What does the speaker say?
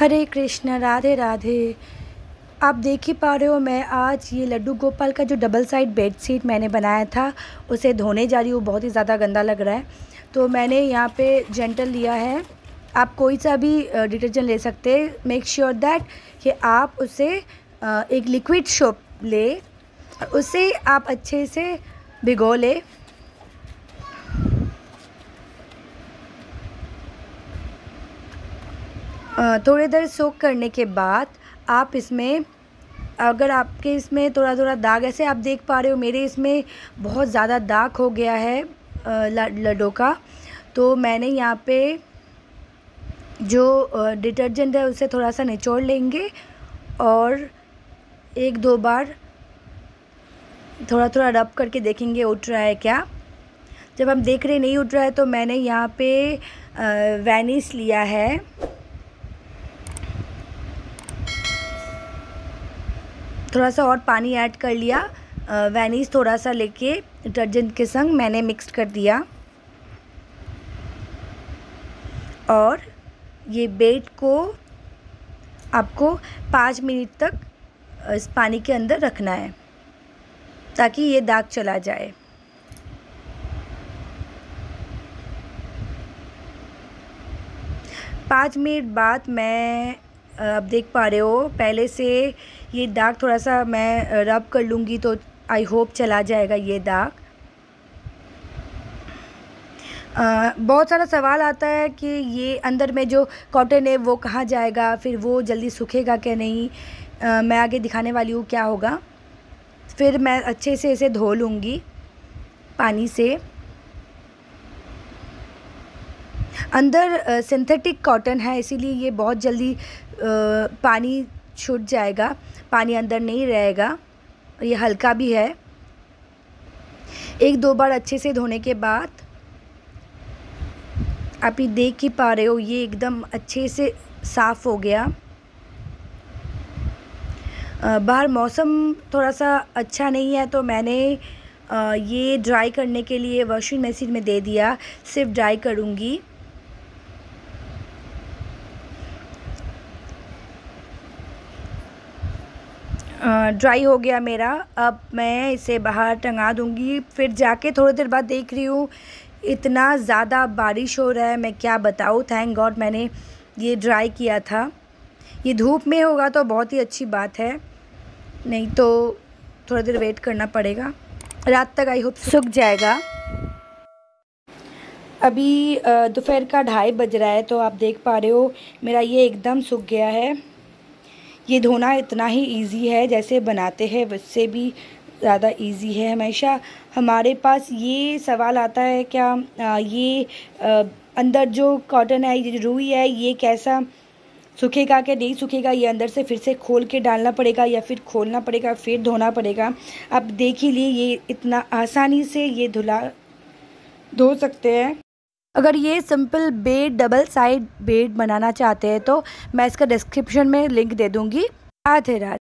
हरे कृष्ण, राधे राधे। आप देख ही पा रहे हो, मैं आज ये लड्डू गोपाल का जो डबल साइड बेड शीट मैंने बनाया था, उसे धोने जा रही हूँ, बहुत ही ज़्यादा गंदा लग रहा है। तो मैंने यहाँ पे जेंटल लिया है। आप कोई सा भी डिटर्जेंट ले सकते हैं। मेक श्योर दैट कि आप उसे एक लिक्विड शोप ले उसे आप अच्छे से भिगो ले। थोड़ी देर सोख करने के बाद आप इसमें, अगर आपके इसमें थोड़ा थोड़ा दाग, ऐसे आप देख पा रहे हो, मेरे इसमें बहुत ज़्यादा दाग हो गया है लड्डों का। तो मैंने यहाँ पे जो डिटर्जेंट है, उसे थोड़ा सा निचोड़ लेंगे और एक दो बार थोड़ा थोड़ा रब करके देखेंगे, उठ रहा है क्या? जब हम देख रहे नहीं उठ रहा है तो मैंने यहाँ पे वैनिस लिया है। थोड़ा सा और पानी ऐड कर लिया। वैनिस थोड़ा सा लेके डिटर्जेंट के संग मैंने मिक्स कर दिया। और ये बेड को आपको पाँच मिनट तक इस पानी के अंदर रखना है, ताकि ये दाग चला जाए। पाँच मिनट बाद मैं आप देख पा रहे हो पहले से ये दाग थोड़ा सा मैं रब कर लूँगी तो आई होप चला जाएगा ये दाग। आ, बहुत सारा सवाल आता है कि ये अंदर में जो कॉटन है वो कहाँ जाएगा फिर वो जल्दी सूखेगा क्या नहीं? आ, मैं आगे दिखाने वाली हूँ क्या होगा। फिर मैं अच्छे से इसे धो लूँगी पानी से। अंदर सिंथेटिक कॉटन है इसीलिए ये बहुत जल्दी पानी छूट जाएगा, पानी अंदर नहीं रहेगा ये हल्का भी है। एक दो बार अच्छे से धोने के बाद आप ये देख ही पा रहे हो, ये एकदम अच्छे से साफ़ हो गया। बाहर मौसम थोड़ा सा अच्छा नहीं है तो मैंने ये ड्राई करने के लिए वॉशिंग मशीन में दे दिया, सिर्फ़ ड्राई करूँगी। ड्राई हो गया मेरा। अब मैं इसे बाहर टंगा दूँगी। फिर जाके थोड़ी देर बाद देख रही हूँ, इतना ज़्यादा बारिश हो रहा है, मैं क्या बताऊँ? थैंक गॉड मैंने ये ड्राई किया था। ये धूप में होगा तो बहुत ही अच्छी बात है। नहीं तो थोड़ी देर वेट करना पड़ेगा। रात तक आई होप सूख जाएगा। अभी दोपहर का ढाई बज रहा है तो आप देख पा रहे हो, मेरा ये एकदम सूख गया है। ये धोना इतना ही इजी है जैसे बनाते हैं उससे भी ज़्यादा इजी है। हमेशा हमारे पास ये सवाल आता है क्या आ, ये आ, अंदर जो कॉटन है ये रुई है ये कैसा सूखेगा क्या नहीं सूखेगा ये अंदर से फिर से खोल के डालना पड़ेगा या फिर खोलना पड़ेगा फिर धोना पड़ेगा। अब देख ही लिए ये इतना आसानी से ये धुला धो सकते हैं। अगर ये simple bed double side bed बनाना चाहते हैं तो मैं इसका डिस्क्रिप्शन में लिंक दे दूँगी। राधे राधे